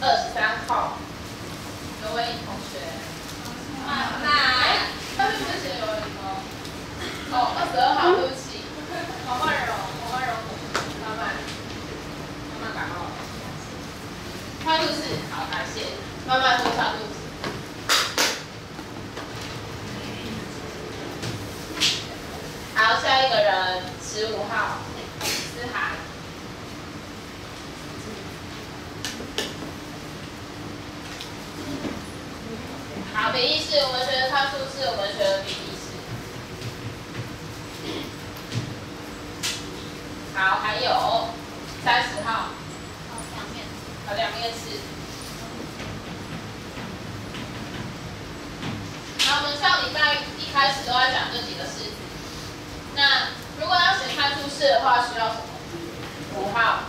二十三号，有位同学，慢慢，他是不是写有一个？哦，二十二号，对不起，黄万荣，黄万荣，慢慢，慢慢感冒了，换肚子，好，感谢，慢慢多下肚子。好，下一个人，十五号，思涵。好，比例式，我们学的看数字，我们学的比例式。好，还有三十号，好，两面，好，两面式。好，我们上礼拜一开始都在讲这几个式。那如果要写看数字的话，需要什么？五号，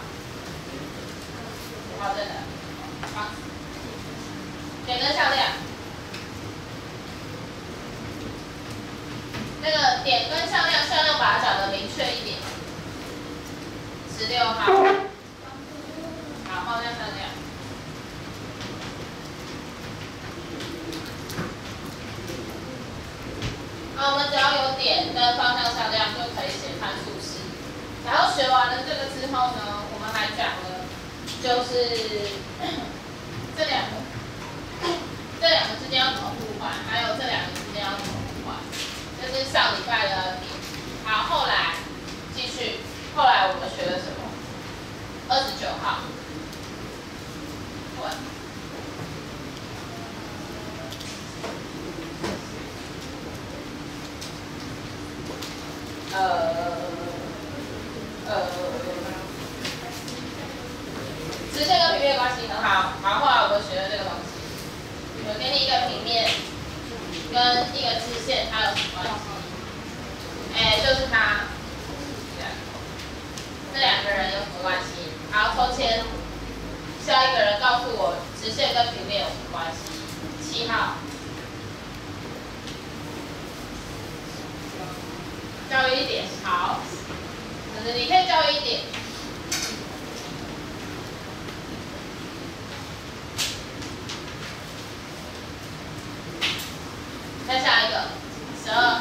五号在哪？好，点跟向量。那个点跟向量，向量把它讲的明确一点。十六号，好，方向向量。好，我们只要有点跟方向向量就可以写参数式。然后学完了这个之后呢，我们还讲了，就是 这两个，这两个之间要怎么互换，还有这两个之间要怎么互换。这上礼拜的。好，后来继续，后来我们学了什么？二十九号。呃呃，直线跟平面关系很好。好，后来我们学了这个东西，我给你一个平面跟一个直线，它有什么关系？哎，就是他，这两个人有什么关系？好，抽签，下一个人告诉我直线跟平面有什么关系？七号。教育一点，好，你可以教育一点。再下一个，十二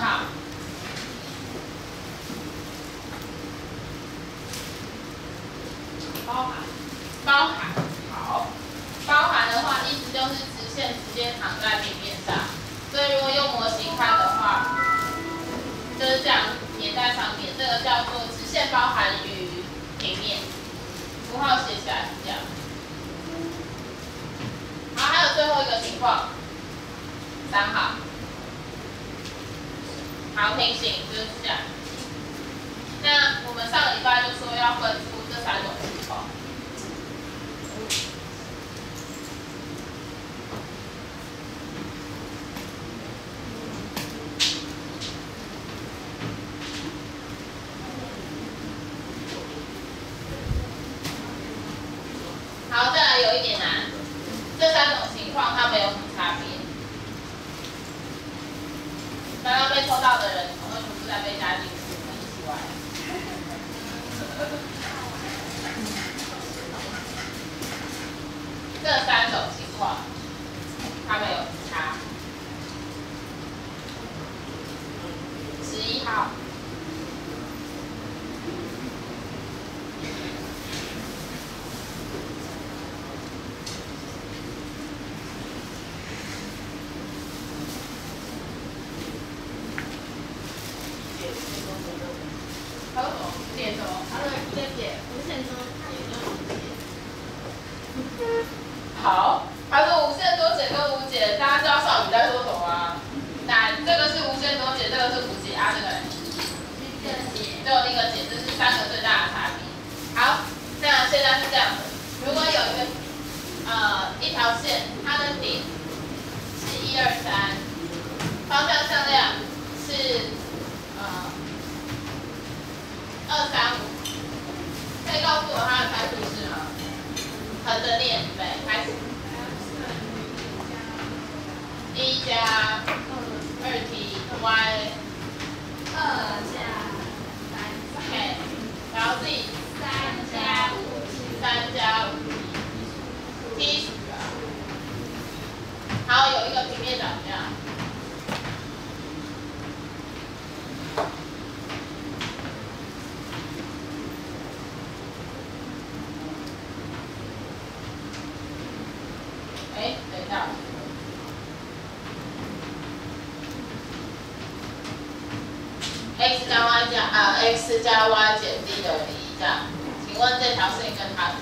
x 加 y 加啊 x 加 y 减 d 等于一下请问这条线跟它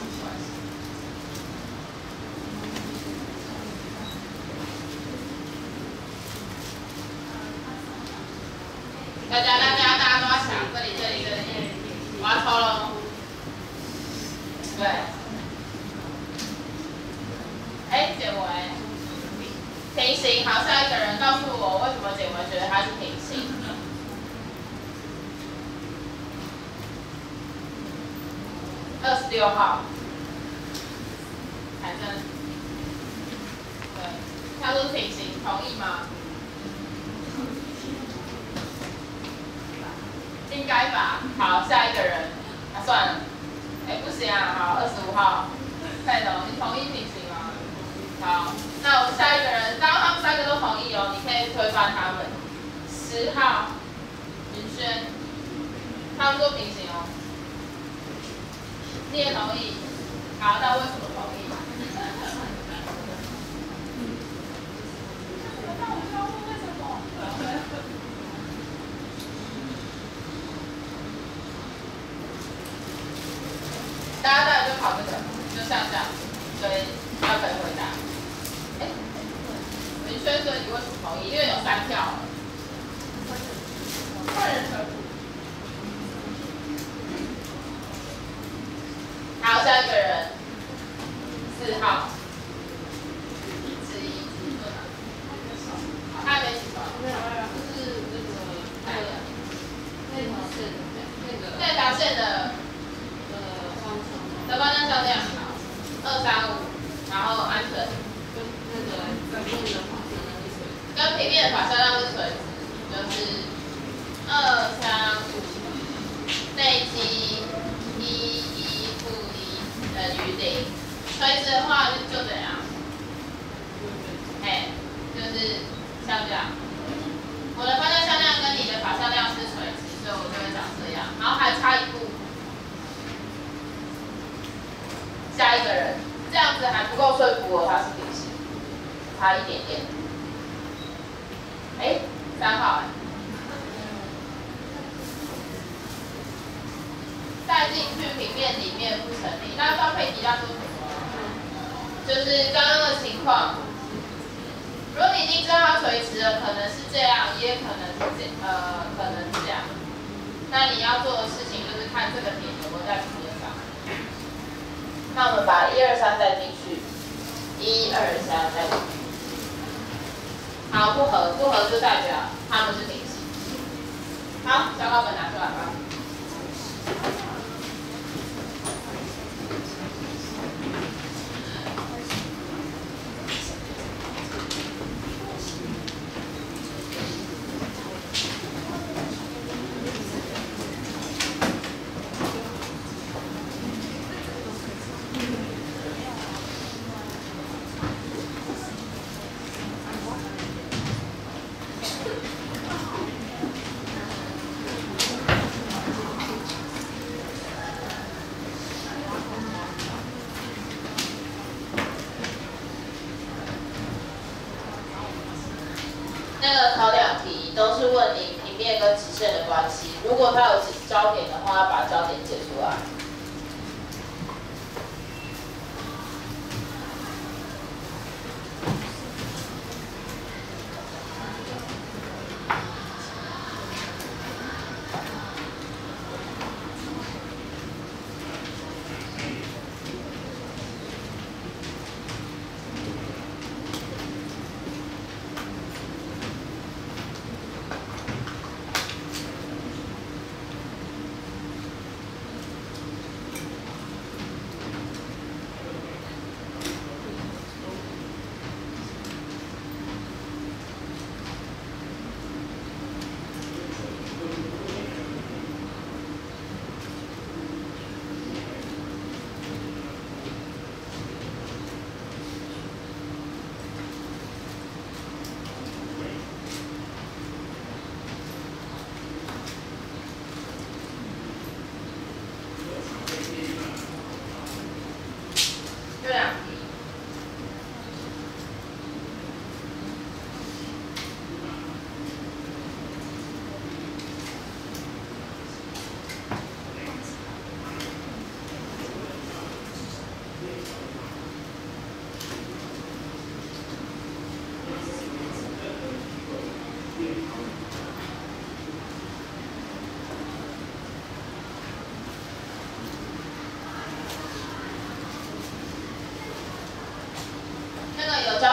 六号。进去平面里面不成立。那张佩琪，要说什么？就是刚刚的情况。如果你已经知道它垂直了，可能是这样，也可能是这呃，可能这样。那你要做的事情就是看这个点有没有在平面上。那我们把一、二、三再进去。一、二、三再进去。好，不合不合就代表它们是平行。好，小稿本拿出来吧。早点解除啊。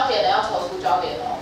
焦点的要求出交给哦。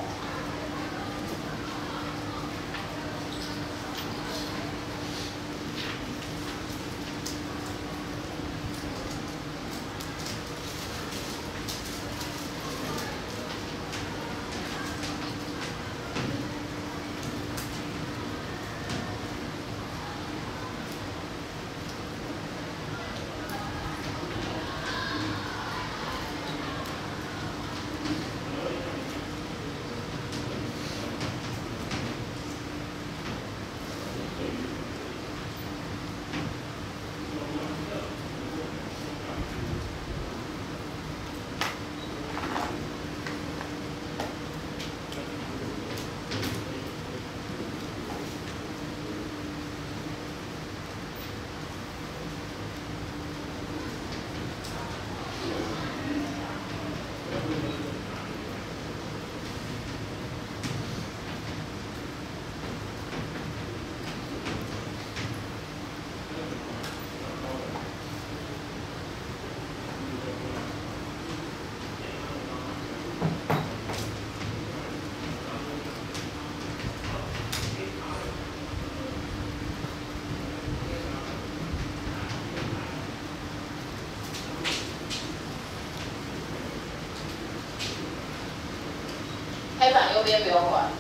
黑板右边不要管。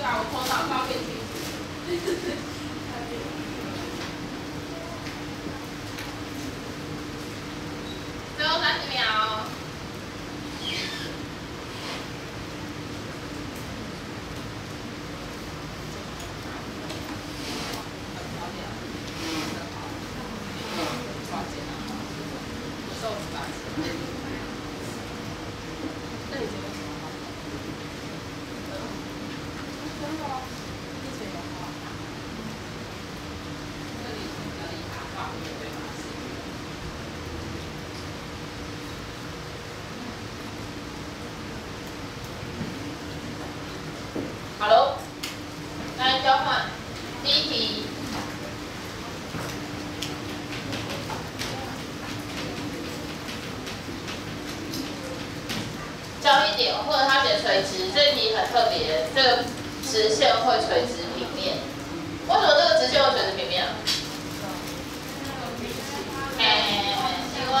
对啊，我头脑是要变清楚。特别这个直线会垂直平面。为什么这个直线会垂直平面哎因为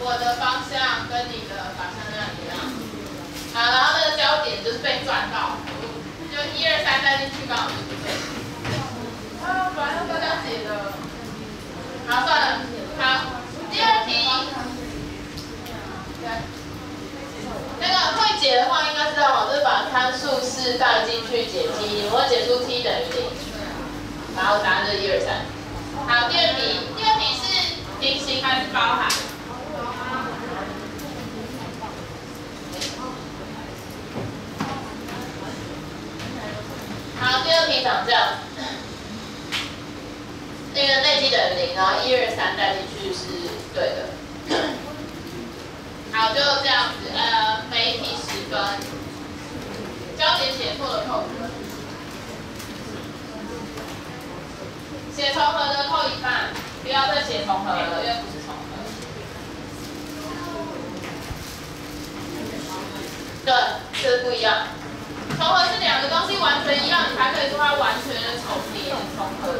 我的方向跟你的方向那一样好然后那个焦点就是被转到就一二三带进去刚好就对。啊反正大家写的然后算那个会解的话，应该知道哈，就是把参数式带进去解 t，我会解出 t 等于零。然后答案就是一二三。好，第二题，第二题是平行还是包含？好，第二题长这样。那个内积等于零，然后一二三带进去是对的。好，就这样子，呃，每一题十分。交点写错了扣分。写重合的扣一半，不要再写重合了，因为不是重合。对，这不一样。重合是两个东西完全一样，你才可以说它完全重叠、重合。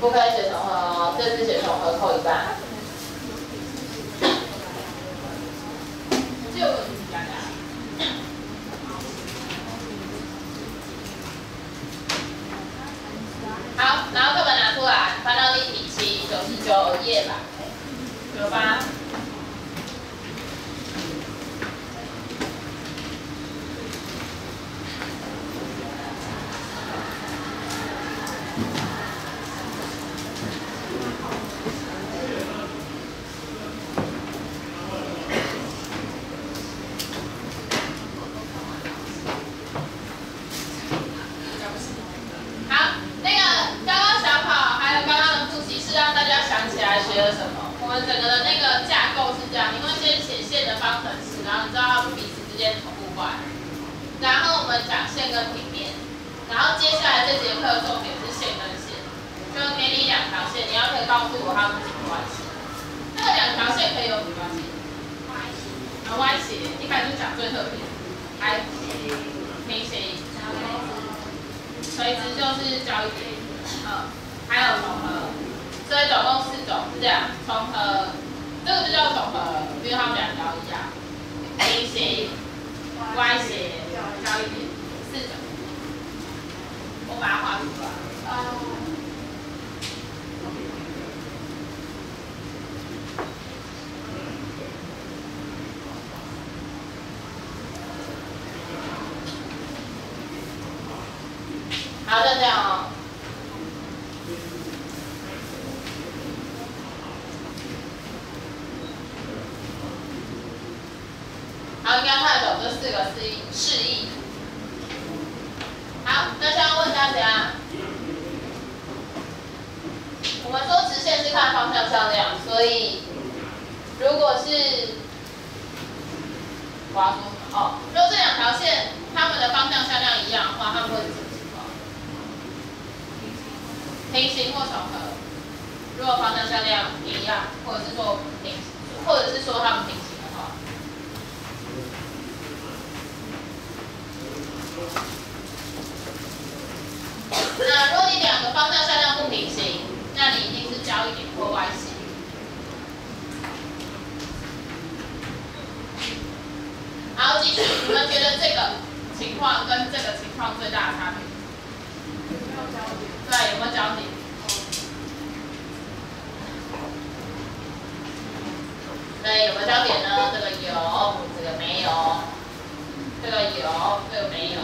不可以写重合哦，这次写重合扣一半。就。好，然后课本拿出来，翻到第题七九十九页吧，九八。Thank you. 有没有交点呢？这个有，这个没有，这个有，这个没有。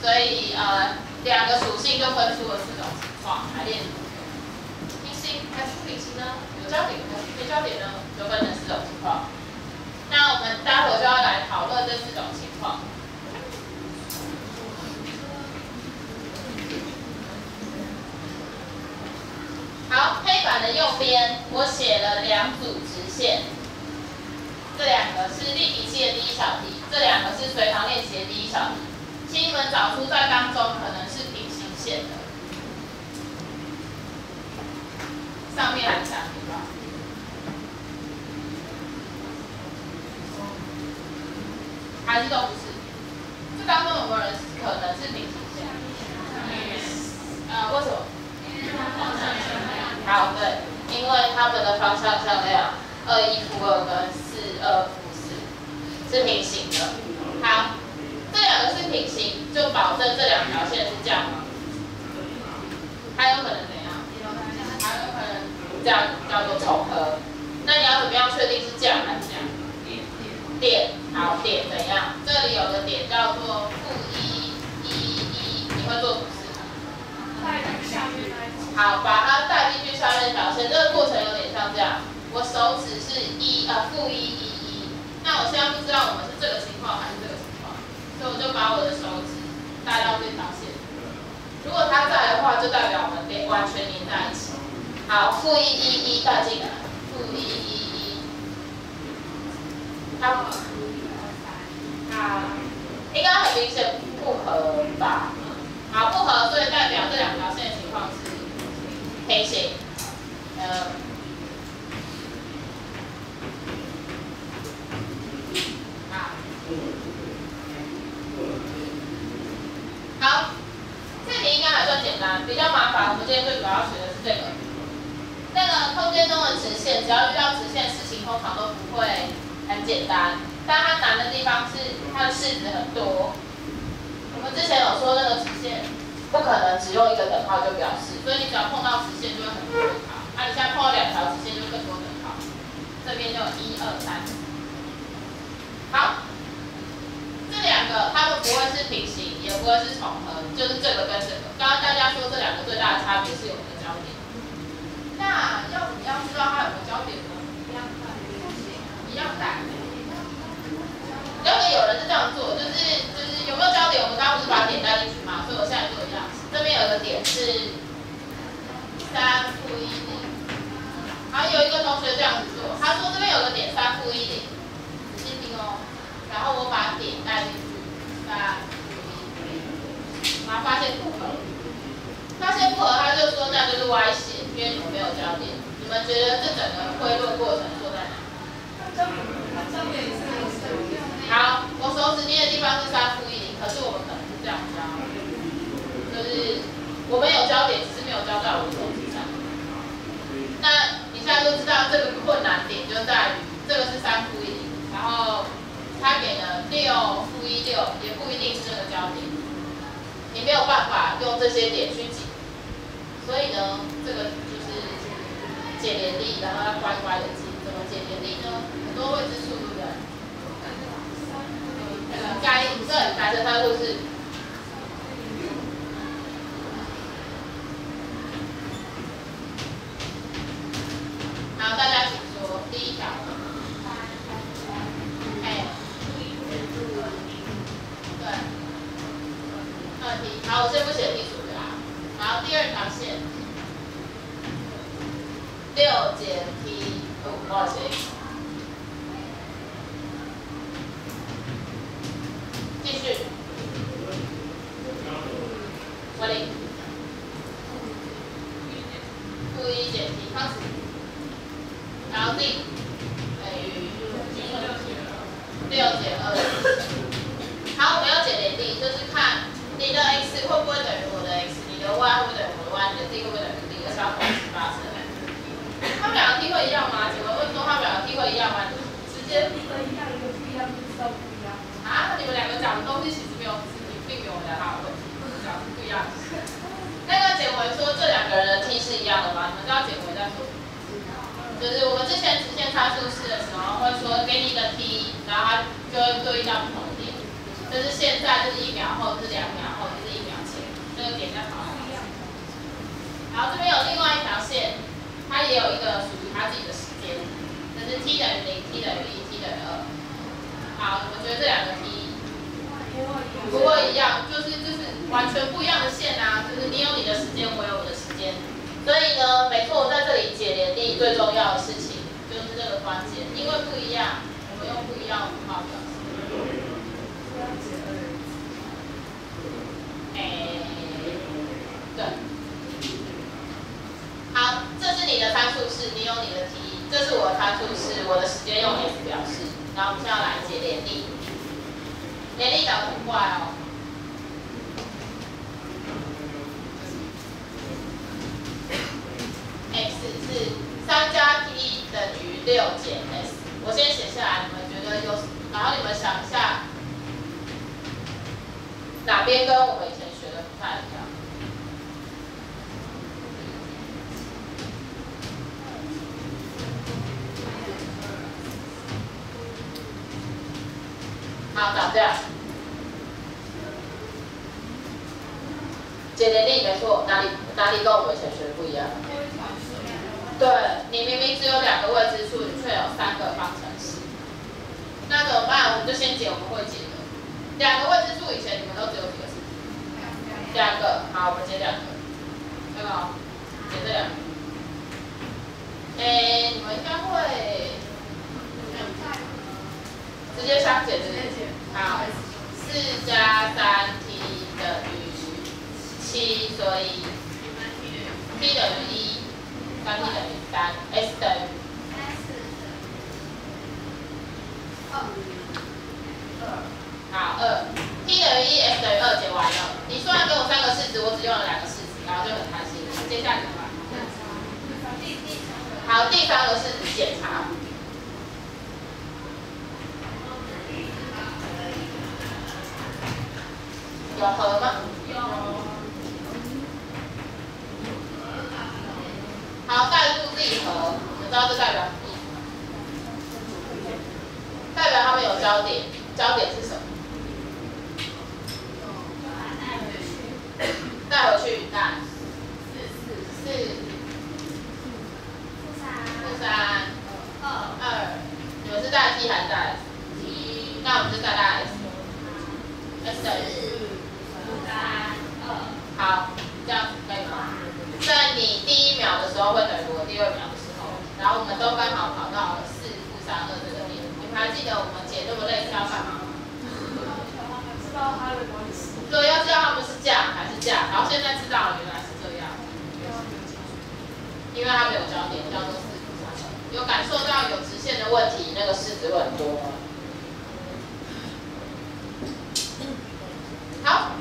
所以呃，两个属性就分出了四种情况，来练。平行还是不平行呢？有交点还是没交点呢？就分成四种情况。那我们待会就要来讨论这四种情况。好，黑板的右边我写了两组直线，这两个是立体器的第一小题，这两个是随堂练习的第一小题，请你们找出在当中可能是平行线的，上面还是下面吧？还是都不是？这当中有没有人可能是平行线？呃，为什么？好，对，因为它们的方向向量二一负二跟四二负四是平行的。好，这两个是平平行，就保证这两条线是这样吗？还有可能怎样？还有可能这样叫做重合。那你要怎么样确定是这样还是这样？点，好，点怎样？这里有个点叫做负一一一，你会做什么事？好，把它带进去下面条线，这个过程有点像这样。我手指是一呃负一一一，那我现在不知道我们是这个情况还是这个情况，所以我就把我的手指带到这条线。如果它在的话，就代表我们连完全连在一起。好，负一一一带进来，负一一一，它它应该很明显不合吧？好，不合，所以代表这两条线的情况是平行。呃，好，这题应该还算简单，比较麻烦。我们今天最主要学的是这个，那个空间中的直线，只要遇到直线，事情通常都不会很简单。但它难的地方是它的式子很多。我们之前有说那个直线不可能只用一个等号就表示，所以你只要碰到直线就会很多。那、你现在破了两条直线就更多等号。这边就一二三，好，这两个它们不会是平行，也不会是重合，就是这个跟这个。刚刚大家说这两个最大的差别是有没有交点。那要怎么样知道它有没有交点呢？一样大，一样大。要给有人是这样做，就是就是有没有交点？我们刚刚不是把点带进去嘛，所以我现在做一样。这边有个点是三负一零，然后有一个同学这样子做，他说这边有个点三负一零，仔细听哦。然后我把点带进去，三负一零，然后发现不合，发现不合，他就说那就是歪斜，因为你们没有交点。你们觉得这整个推论过程错在哪？好，我手指捏的地方是三负一零，可是我们可能是这样教，就是我们有交点，是没有交在我的手机上。那你现在就知道这个困难点就在于这个是三负一零，然后他给了六负一六，也不一定是这个焦点，你没有办法用这些点去解。所以呢，这个就是解联力，然后要乖乖的记。怎么解联力呢？很多未知数，对不对？那个该这改成它就是，好，大家请说第一条。哎，对，二题，好，我先不写题数对吧？然后第二条线，六减 t，哦，多少写？继续，我零，负一减 t，开始，然后 d 等于六减二。好，我们要解联力，就是看你的 x 会不会等于我的 x，你的 y 会不会等于我的 y，你的 z 会不会等于 d，而且要同时发生。他们两个 t 会一样吗？请问问说他们两个 t 会一样吗？直接一个一样，一个不一样，就知道不一样。啊，那你们两个讲的东西其实没有，并没有聊到问题，讲的不一样。那个简文说这两个人的 t 是一样的吗？你们知道简文在说什么？就是我们之前直线差数式的时候，会说给你一个 t，然后它就会对应到不同的点，就是现在就是一秒后，就是两秒后，就是一秒前，这个点叫好。好这边有另外一条线，它也有一个属于它自己的时间，就是 t 等于零，t 等于一，t 等于二。好，我觉得这两个 t 不过一样，就是就是完全不一样的线啊，就是你有你的时间，我有我的时间。所以呢，没错，在这里解联力最重要的事情就是这个关键，因为不一样，我们用不一样的符号表示。哎，对。好，这是你的参数式，你有你的 t，这是我的参数式，我的时间用 s 表示。然后我们现在来解联力，联力讲得很快哦。x 是三加 t 等于六减 s，我先写下来，你们觉得有？然后你们想一下，哪边跟我们以前学的不太一样？好，长这样。姐姐力没错，哪里哪里跟我们以前学的不一样？对你明明只有两个未知数，你却有三个方程式，那怎么办？我们就先解我们会解的。两个未知数以前你们都只有几个式子？两个。好，我们解两个。这个，解这两个。诶，你们应该会直接相减是不是？好，四加三 t 等于七，所以 t 等于一，三 t 等于三，s 等于好二，t 等于一，s 等于二，解完了。你虽然给我三个式子，我只用了两个式子，然后就很开心。接下来怎么办？好，第三个式子检查。有和吗？好，代数自己和，你知道这代表什么？代表他们有交点，交点是什么？带回去，带。四。负三。二。二你们是带 t 还是带 s？那我们就带带 s。s 等于。好，这样可以吗？在你第一秒的时候会等于我第二秒的时候，然后我们都刚好跑到了四负三二这个点。你们还记得我们解这么累是要干嘛吗？对，要知道他们是这样还是这样。然后现在知道了，原来是这样。因为它没有焦点，叫做四负三二。有感受到有直线的问题，那个式子会很多吗？好。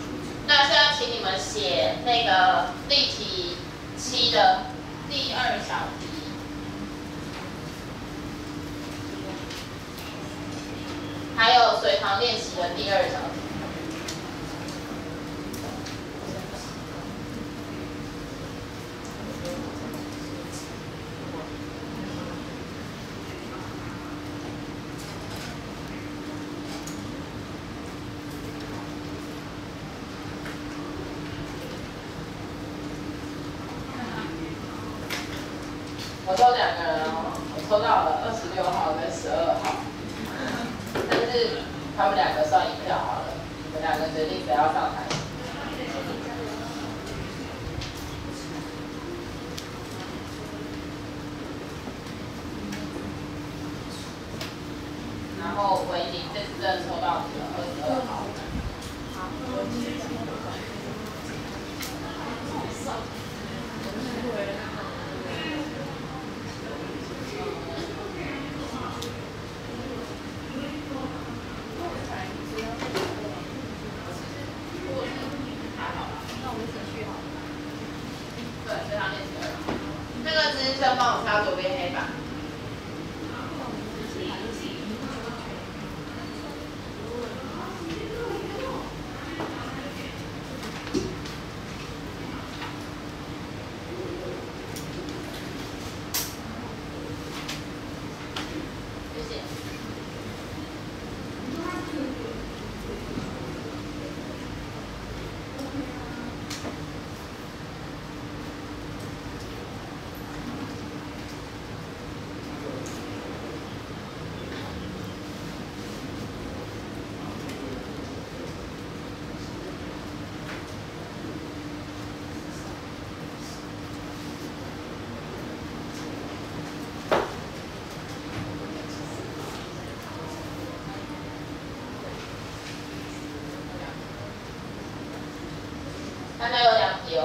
那现在请你们写那个例题七的第二小题，还有随堂练习的第二小题。我抽两个人哦，我抽到了二十六号跟十二号，但是他们两个算一票好了，你们两个决定谁要上台。然后维尼这次真的抽到你了，二十二号。对，非常练习二。那个资深帮我擦左边黑板。谢谢。还有两题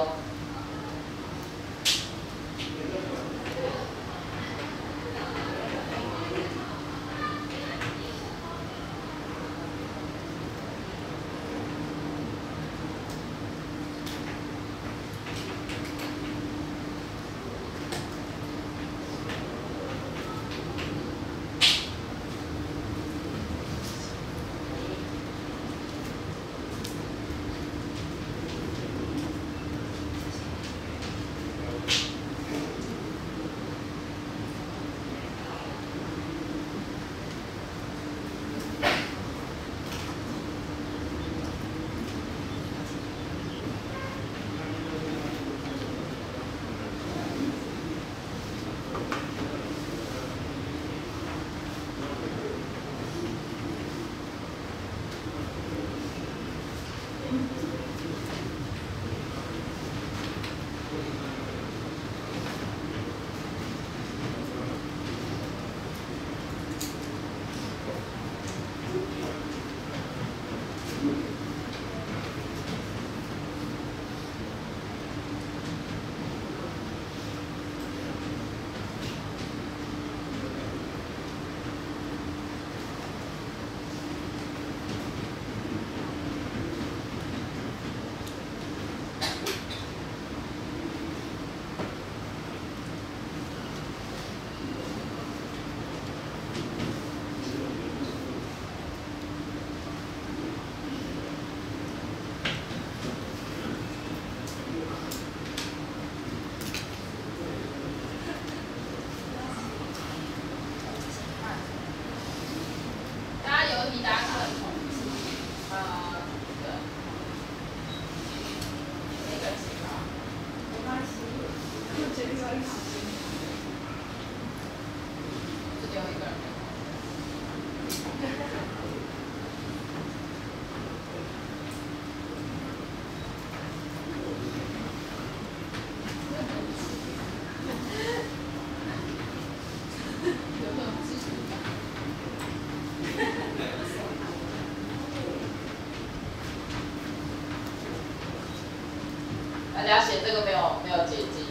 大家写这个没有没有捷径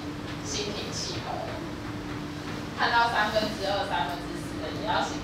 心平气和，看到三分之二、三分之四的也要写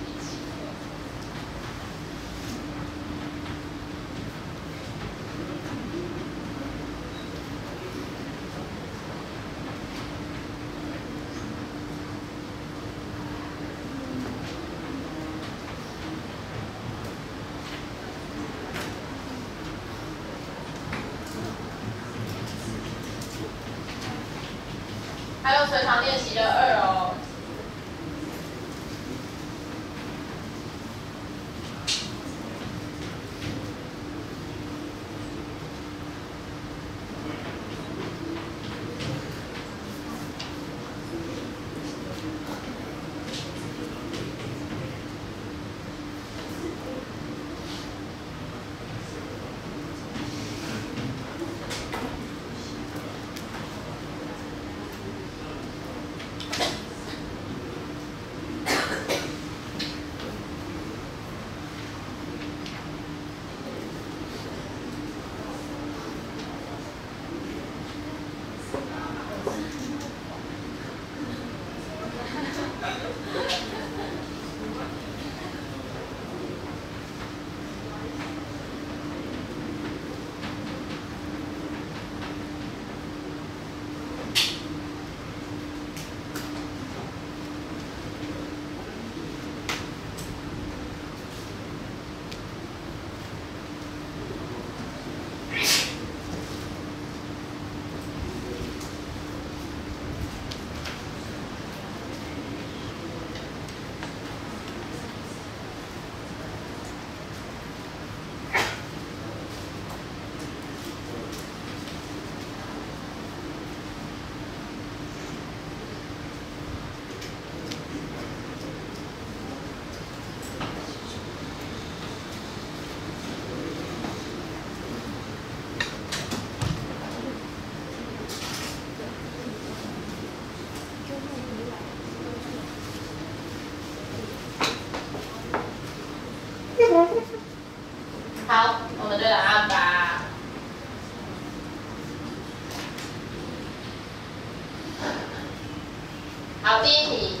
好，第一题。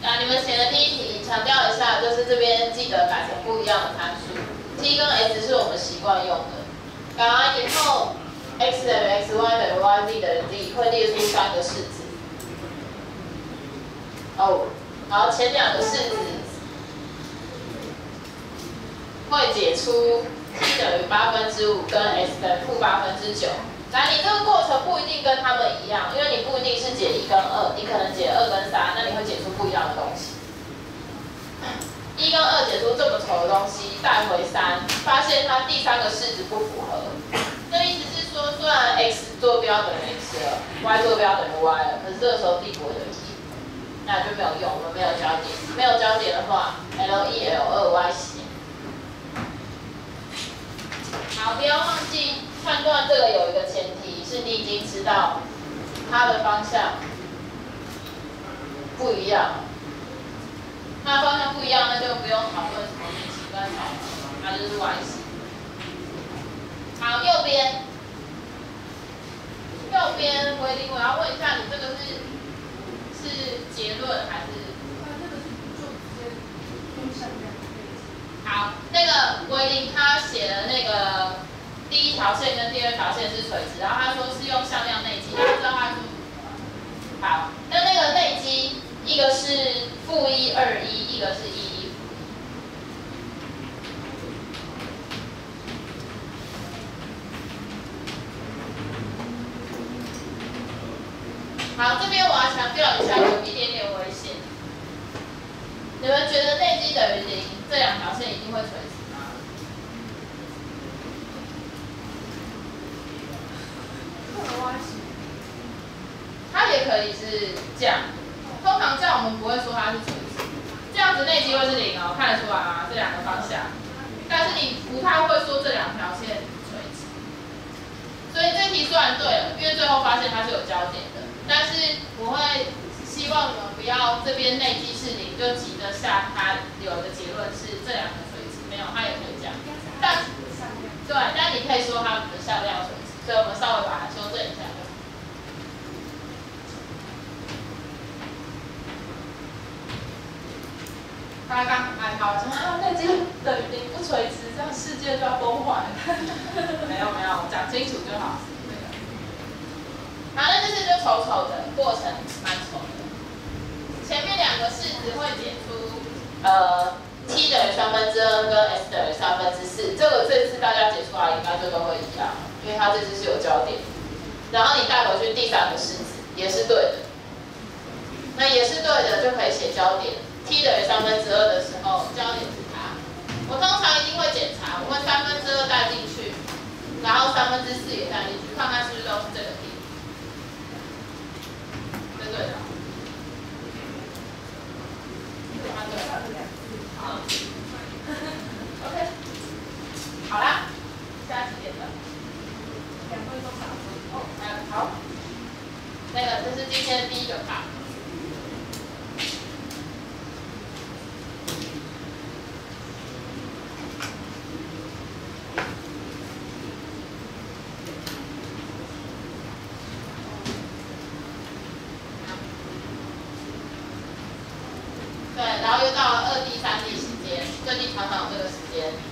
啊，你们写的第一题强调一下，就是这边记得改成不一样的参数。t 跟 s 是我们习惯用的，改完以后，x 等于 x，y 等于 y，z 等于 z，会列出三个式子。哦，好，前两个式子会解出 t 等于八分之五跟 s 等于负八分之九。来，你这个过程不一定跟他们一样，因为你不一定是解一跟二，你可能解二跟三，那你会解出不一样的东西。一跟二解出这么丑的东西，带回三，发现它第三个式子不符合。那意思是说，虽然 x 坐标等于 x 了，y 坐标等于 y 了，可是这个时候 d 不会等于一，那就没有用，我们没有交点。没有交点的话，l 一 l 二 y 斜。好，不要忘记判断这个有一个前提，是你已经知道它的方向不一样。那方向不一样，那就不用讨论什么圆形跟草图，它就是 y 型。好，右边，右边维林，我要问一下，你这个是是结论还是？好，那个维林他写的那个第一条线跟第二条线是垂直，然后他说是用向量内积，大家知道他说？好，那那个内积一个是负一二一，一个是一一。好，这边我要强调一下，有一点点危险。你们觉得内积等于零，这两条线一定会垂直它也可以是这样，通常这样我们不会说它是垂直，这样子内积会是零哦，看得出来吗？这两个方向，但是你不太会说这两条线垂直，所以这题虽然对了，因为最后发现它是有交点的，但是我会希望你们不要这边内积是零就急着下它有的结论是这两个垂直，没有，它也可以这样，但对，但你可以说它们的向量垂直，所以我们稍微把它修正一下。大家刚很害怕，说啊，内积等于零不垂直，这样世界就要崩坏了。没 有没有，讲清楚就好。好，那这是就丑丑的过程，蛮丑的。前面两个式子会解出，呃，t 等于三分之二跟 s 等于三分之四，这个这次大家解出来应该就都会一样，因为它这次是有焦点。然后你带回去第三个式子也是对的，那也是对的，就可以写焦点。t 等于三分之二的时候，焦点是它。我通常一定会检查，我会三分之二带进去，然后三分之四也带进去，看看是不是都是这个点。对对的。好。OK。好啦，下点了？两分钟吧。哦，好。那个，这是今天的第一个卡。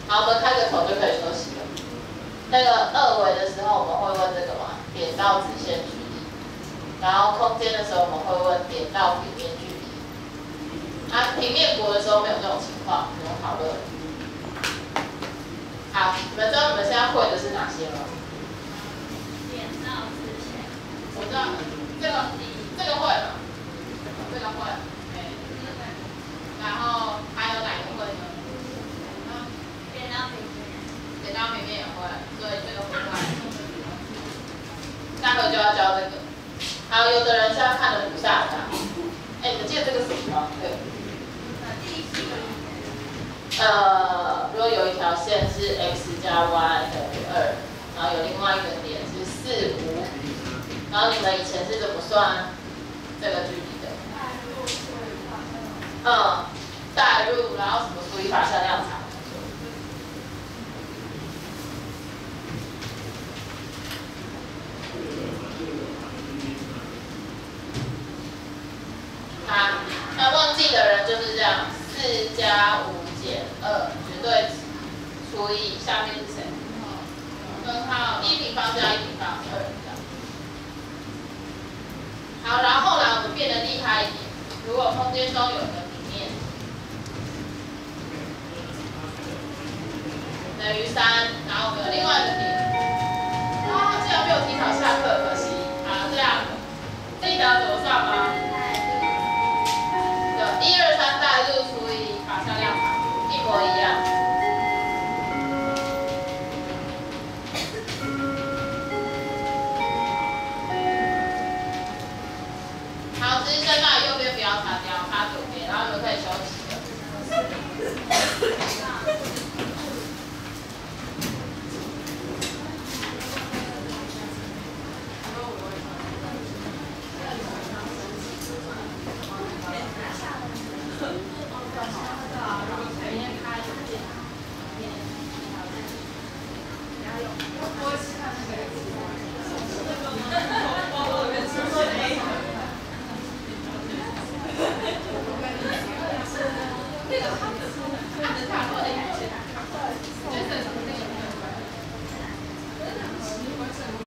好，我们开个头就可以休息了。那个二维的时候，我们会问这个吗，点到直线距离。然后空间的时候，我们会问点到平面距离。啊，平面国的时候没有这种情况，不用讨论。好，你们知道你们现在会的是哪些吗？点到直线。我知道，这个这个会吗？这个会。然后还有哪个会呢？点到平面也会，所以这个会来。待会就要教这个。好，有的人是要看的不下的。哎，你们记得这个什么吗？对。呃，如果有一条线是 x 加 y 等于二，然后有另外一个点是四五，然后你们以前是怎么算这个距离的？嗯，代入，然后什么除以法向量场？好，那忘记的人就是这样，四加五减二。绝对值除以下面是谁？根号一平方加一平方二。好，然后后来我们变得厉害一点，如果空间中有个平面等于三，然后我们有另外一个点，啊，竟然没有提早下课，可惜。好，这样记得怎么算吗？